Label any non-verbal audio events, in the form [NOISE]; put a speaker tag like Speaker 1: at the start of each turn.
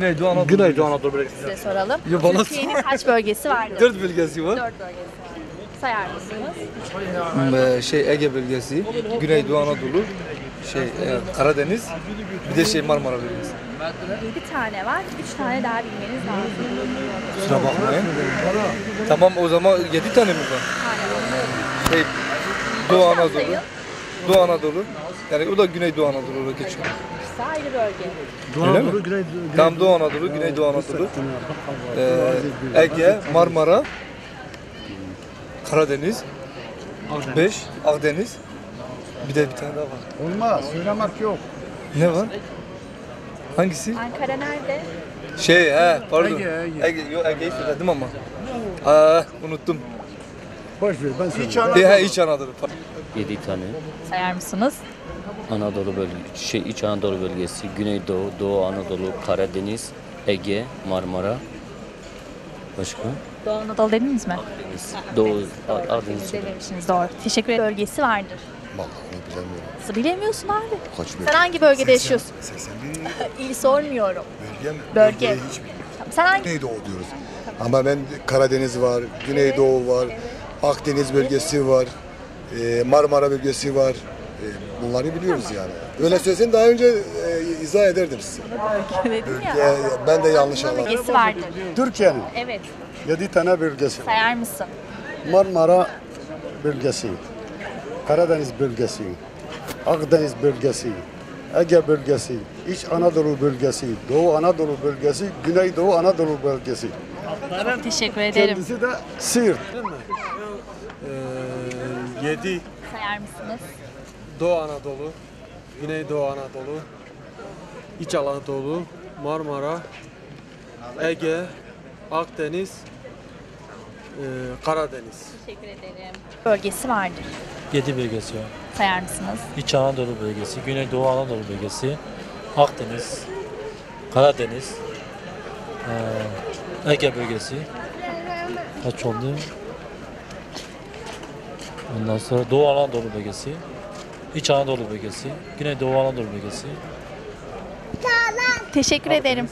Speaker 1: Güneydoğu Anadolu.
Speaker 2: Güneydoğu Anadolu bölgesi.
Speaker 3: Size soralım.
Speaker 1: Ya bana
Speaker 3: Türkiye'nin kaç bölgesi vardır?
Speaker 1: Dört bölgesi var.
Speaker 3: Dört bölgesi var. Sayar mısınız?
Speaker 1: Ee, şey Ege bölgesi, Güneydoğu Anadolu, şey e, Karadeniz, bir de şey Marmara bölgesi.
Speaker 3: Yedi tane var. Üç tane daha bilmeniz lazım.
Speaker 1: Kusura bakmayın. Tamam o zaman yedi tane mi var? Şey Doğu Anadolu. Doğu Anadolu. Yani o da Güneydoğu Anadolu'ya geçiyor.
Speaker 3: İkisi ayrı bölge.
Speaker 2: Doğu
Speaker 1: Öyle
Speaker 2: Anadolu,
Speaker 1: mi?
Speaker 2: Güney,
Speaker 1: Tam Doğu Anadolu, Güneydoğu Anadolu, ee, Ege, Marmara, Karadeniz, beş, Akdeniz. Bir de bir tane daha var.
Speaker 4: Olmaz. Söylemek yok.
Speaker 1: Ne var? Hangisi?
Speaker 3: Ankara nerede?
Speaker 1: Şey he pardon.
Speaker 2: Ege,
Speaker 1: Ege,
Speaker 2: Ege.
Speaker 1: yok Ege'yi söyledim ama. Aa, unuttum.
Speaker 4: Boş ver ben söyleyeyim.
Speaker 1: He, he İç Anadolu. pardon.
Speaker 5: 7 tane
Speaker 3: Sayar mısınız?
Speaker 5: Anadolu bölgesi, şey İç Anadolu bölgesi, Güneydoğu, Doğu Anadolu, Karadeniz, Ege, Marmara. Başka?
Speaker 3: Doğu Anadolu dediniz mi?
Speaker 5: Deniz, Doğu, Akdeniz.
Speaker 3: Dememişsiniz doğru. Teşekkür ederim. Bölgesi vardır.
Speaker 4: Vallahi onu bilemiyorum.
Speaker 3: Nasıl bilemiyorsun abi?
Speaker 4: Kaç
Speaker 3: Sen hangi bölgede yaşıyorsun?
Speaker 4: 81 [LAUGHS]
Speaker 3: İl sormuyorum.
Speaker 4: bölge mi?
Speaker 3: Bölge.
Speaker 4: Bölgeyi hiç bilmiyorum.
Speaker 3: Sen hangi
Speaker 4: Güneydoğu diyoruz. Ama ben Karadeniz var, Güneydoğu var, Akdeniz bölgesi var, e, Marmara bölgesi var. E, Bunları biliyoruz yani. Öyle söylesen daha önce e, izah ederdim size.
Speaker 3: dedim ya?
Speaker 4: E, ben de yanlış anladım.
Speaker 3: Bölgesi vardır.
Speaker 6: Türkiye'nin
Speaker 3: Evet.
Speaker 6: 7 tane bölgesi.
Speaker 3: Sayar mısın?
Speaker 6: Marmara bölgesi, Karadeniz bölgesi, Akdeniz bölgesi, Ege bölgesi, İç Anadolu bölgesi, Doğu Anadolu bölgesi, Güneydoğu Anadolu bölgesi.
Speaker 3: Teşekkür ederim.
Speaker 6: Kendisi de Siirt.
Speaker 2: 7
Speaker 3: Sayar mısınız?
Speaker 2: Doğu Anadolu, Güneydoğu Anadolu, İç Anadolu, Marmara, Ege, Akdeniz, e, Karadeniz.
Speaker 3: Teşekkür ederim. Bölgesi vardır.
Speaker 7: 7 bölgesi var.
Speaker 3: Sayar mısınız?
Speaker 7: İç Anadolu bölgesi, Güneydoğu Anadolu bölgesi, Akdeniz, Karadeniz, eee, Ege bölgesi. Kaç oldu? Ondan sonra Doğu Anadolu bölgesi, İç Anadolu bölgesi, Güneydoğu Anadolu bölgesi.
Speaker 3: Teşekkür ederim.